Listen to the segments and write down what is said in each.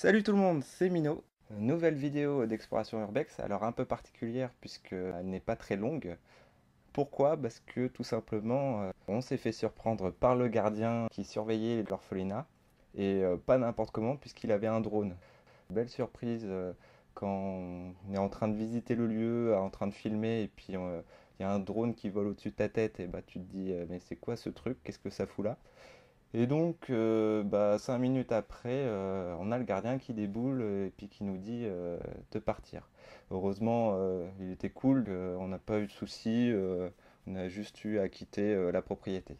Salut tout le monde, c'est Mino. Nouvelle vidéo d'exploration urbex, alors un peu particulière puisqu'elle n'est pas très longue. Pourquoi? Parce que tout simplement, euh, on s'est fait surprendre par le gardien qui surveillait l'orphelinat, et euh, pas n'importe comment puisqu'il avait un drone. Belle surprise euh, quand on est en train de visiter le lieu, en train de filmer, et puis il y a un drone qui vole au-dessus de ta tête, et bah tu te dis mais c'est quoi ce truc? Qu'est-ce que ça fout là? Et donc, euh, bah, cinq minutes après, euh, on a le gardien qui déboule et puis qui nous dit euh, de partir. Heureusement, il était cool, on n'a pas eu de soucis, on a juste eu à quitter la propriété.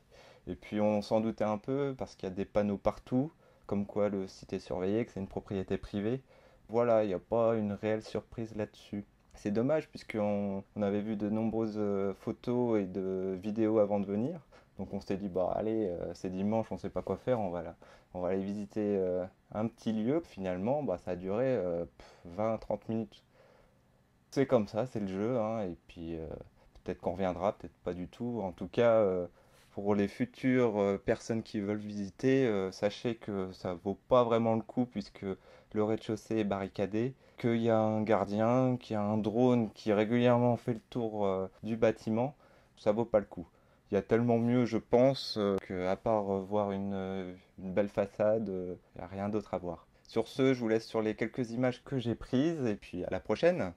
Et puis on s'en doutait un peu parce qu'il y a des panneaux partout, comme quoi le site est surveillé, que c'est une propriété privée. Voilà, il n'y a pas une réelle surprise là-dessus. C'est dommage puisqu'on on avait vu de nombreuses photos et de vidéos avant de venir. Donc on s'était dit, bah allez, euh, c'est dimanche, on ne sait pas quoi faire, on va, aller visiter euh, un petit lieu. Finalement, bah, ça a duré 20-30 euh, minutes. C'est comme ça, c'est le jeu, hein, et puis peut-être qu'on reviendra, peut-être pas du tout. En tout cas, pour les futures personnes qui veulent visiter, sachez que ça vaut pas vraiment le coup puisque le rez-de-chaussée est barricadé, qu'il y a un gardien, qu'il y a un drone qui régulièrement fait le tour du bâtiment, ça vaut pas le coup il y a tellement mieux, je pense, euh, qu'à part euh, voir euh, une belle façade, il n'y a rien d'autre à voir. Sur ce, je vous laisse sur les quelques images que j'ai prises et puis à la prochaine